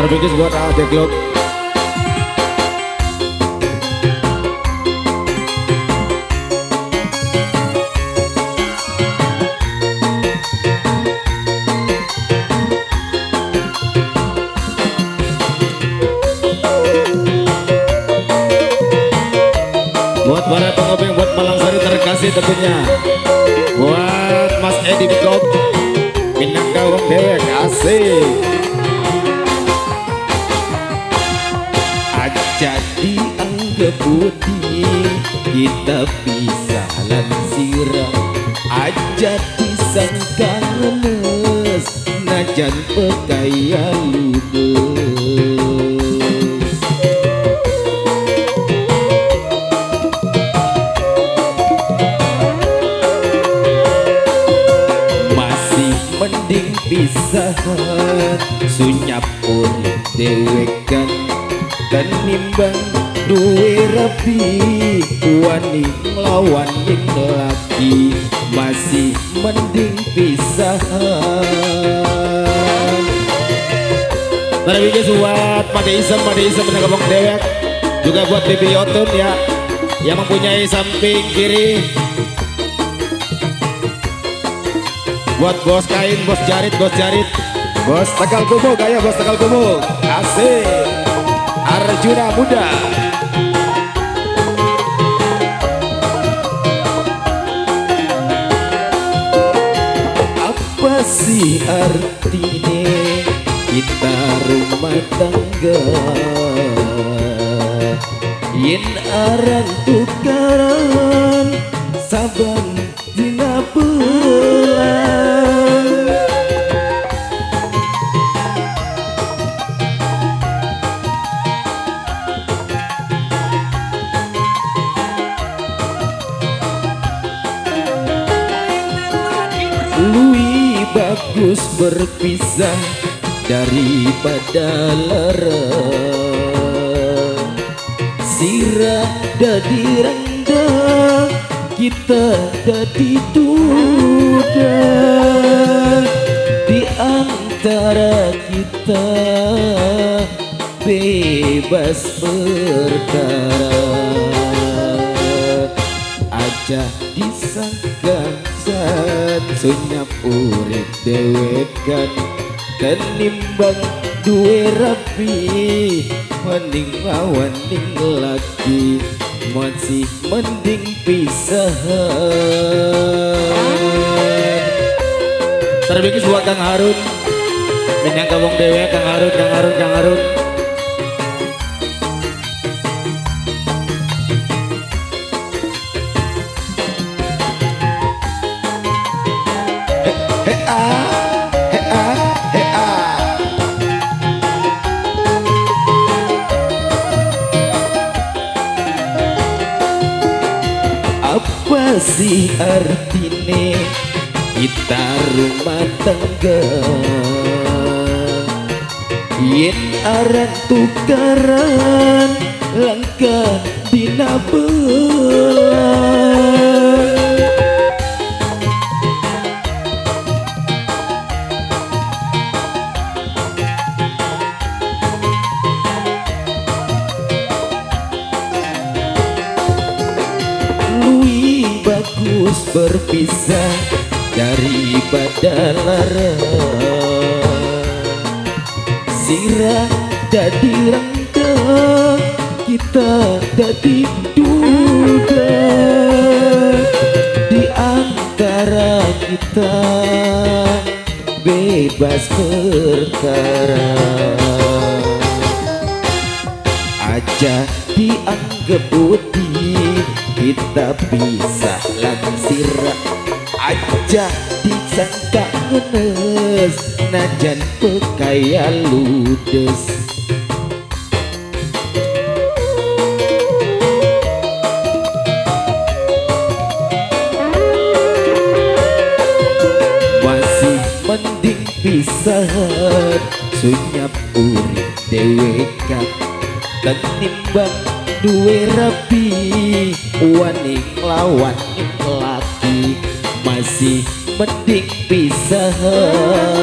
Terbingkis buat AJ Club Buat para pengobeng, buat Malang Sari terkasih tentunya. Buat Mas Edi Bikop Minangkabau Dewek asik budi Kita bisa lansira Aja ngenes Najan pekaya Masih mending Sunyap pun dewekan Dan nimbang duwe rapi Wani ngelawan ning laki Masih mending pisahan. Terbingkis buat Made Isem, Made Isem Minangkabau Dewek Juga buat Bibi Yotun ya Yang mempunyai samping kiri. Buat bos kain, bos jarit, bos jarit. Bos Tegal Kubu, gaya bos Tegal Kubu. Asik. Arjuna Muda Sih artinya kita rumah tangga. Yen aran tukaran saban dina bagus berpisah daripada lara Sirah dadi rendah kita dadi duda. Di antara kita bebas berkara aja disangka saat sunyap urip dewekan kenimbang duwe rapi. Mending lawan ning laki masih mending pisahan. Terbingkis buat Kang Harun. Minangkabau Dewek, Kang Harun, Kang Harun, Kang Harun sih artine kita rumah tangga. Yen aran tukaran langkah dina berpisah daripada lara. Sirah dadi rendah kita dadi duda Di antara kita bebas berkara aja dianggap budi kita bisa lansir aja disangka ngenes najan pekaya ludes. Masih mending pisahan sunyap urip dewekan ketimbang duwe rapi wani lawan laki masih mending pisahan